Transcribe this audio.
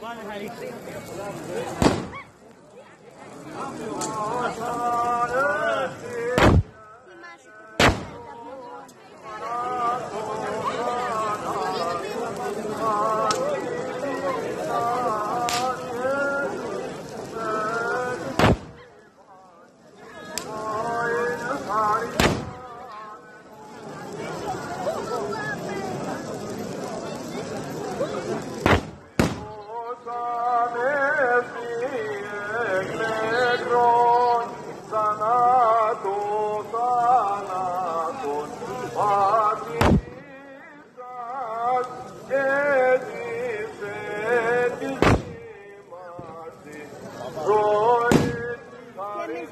Vale, Jali. とさなと